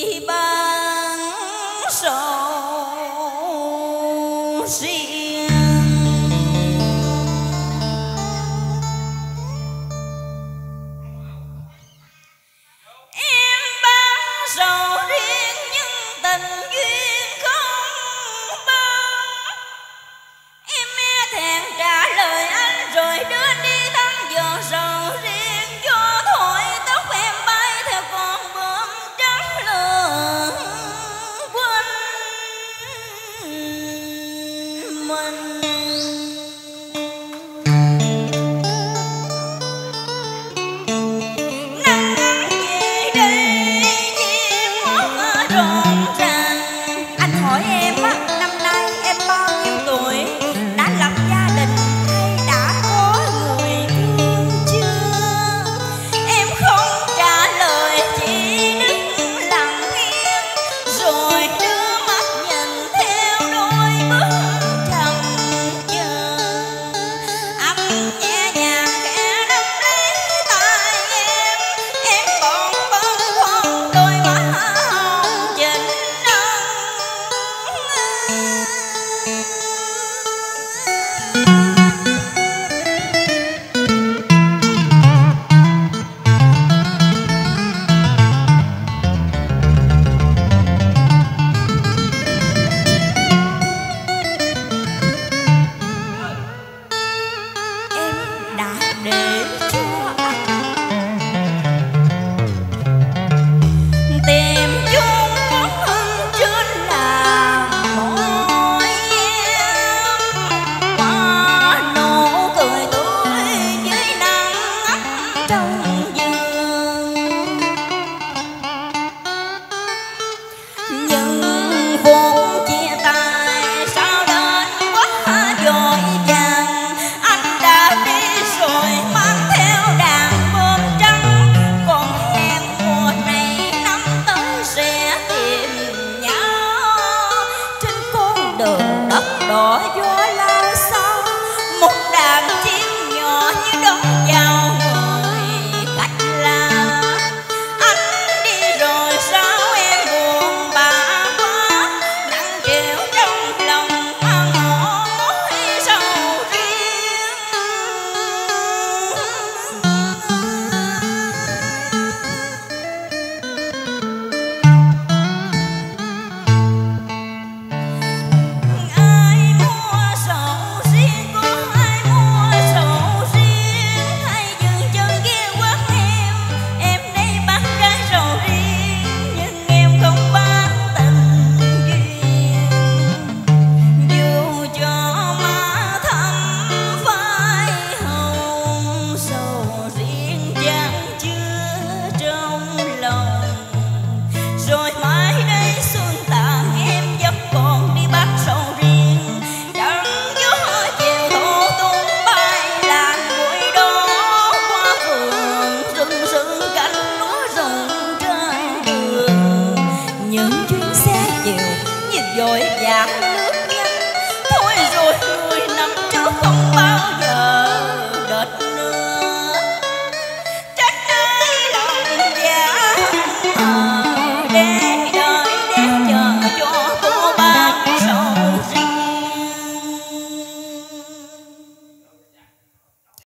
Iba 我。